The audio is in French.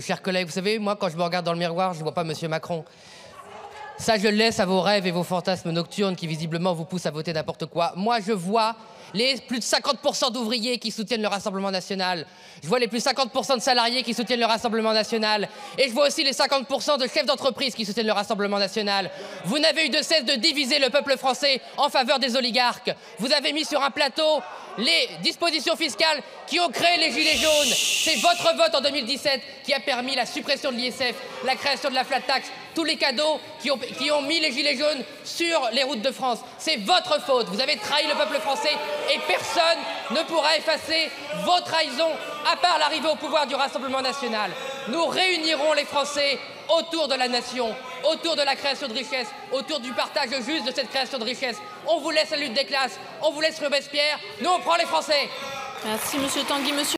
chers collègues, vous savez, moi, quand je me regarde dans le miroir, je ne vois pas Monsieur Macron. Ça, je le laisse à vos rêves et vos fantasmes nocturnes qui, visiblement, vous poussent à voter n'importe quoi. Moi, je vois les plus de 50% d'ouvriers qui soutiennent le Rassemblement national. Je vois les plus de 50% de salariés qui soutiennent le Rassemblement national. Et je vois aussi les 50% de chefs d'entreprise qui soutiennent le Rassemblement national. Vous n'avez eu de cesse de diviser le peuple français en faveur des oligarques. Vous avez mis sur un plateau les dispositions fiscales qui ont créé les Gilets jaunes. C'est votre vote en 2017 qui a permis la suppression de l'ISF, la création de la flat tax, tous les cadeaux qui ont, mis les Gilets jaunes sur les routes de France. C'est votre faute. Vous avez trahi le peuple français et personne ne pourra effacer vos trahisons à part l'arrivée au pouvoir du Rassemblement national. Nous réunirons les Français autour de la nation, autour de la création de richesse, autour du partage juste de cette création de richesse. On vous laisse la lutte des classes, on vous laisse Robespierre, nous on prend les Français. Merci Monsieur Tanguy. Monsieur